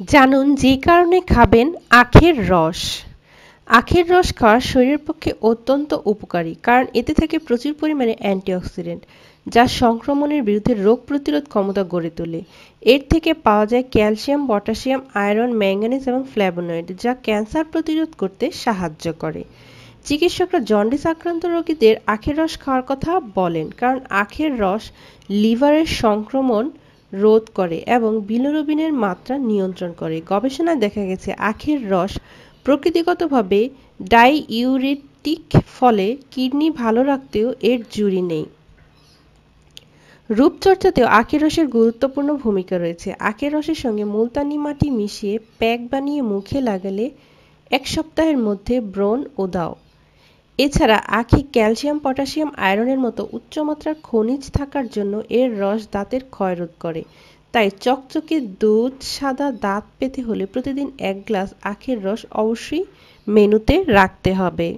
জানুন যে কারণে খাবেন আখের রস। আখের রস খাওয়া শরীরের পক্ষে অত্যন্ত উপকারী, কারণ এতে থাকে প্রচুর পরিমাণে অ্যান্টিঅক্সিডেন্ট, যা সংক্রমণের বিরুদ্ধে রোগ প্রতিরোধ ক্ষমতা গড়ে তোলে। এর থেকে পাওয়া যায় ক্যালসিয়াম, পটাশিয়াম, আয়রন ম্যাঙ্গানিজ এবং ফ্ল্যাবোনয়েড যা ক্যান্সার প্রতিরোধ করতে সাহায্য করে। চিকিৎসকরা জন্ডিস আক্রান্ত রোগীদের আখের রস খাওয়ার কথা বলেন, কারণ আখের রস লিভারের সংক্রমণ রোধ করে এবং বিলিরুবিনের মাত্রা নিয়ন্ত্রণ করে। গবেষণায় দেখা গেছে, আখের রস প্রকৃতিগতভাবে ডাইইউরেটিক ফলে কিডনি ভালো রাখতেও এর জুড়ি নেই। রূপচর্চাতেও আখের রসের গুরুত্বপূর্ণ ভূমিকা রয়েছে। আখের রসের সঙ্গে মুলতানি মাটি মিশিয়ে প্যাক বানিয়ে মুখে লাগালে এক সপ্তাহের মধ্যে ব্রণ ও দাও এছাড়া আখি ক্যালসিয়াম, পটাশিয়াম, আয়রনের মতো উচ্চমাত্রার খনিজ থাকার জন্য এর রস দাঁতের ক্ষয় রোধ করে। তাই চকচকে দুধ, সাদা দাঁত পেতে হলে প্রতিদিন এক গ্লাস আখের রস অবশ্যই মেনুতে রাখতে হবে।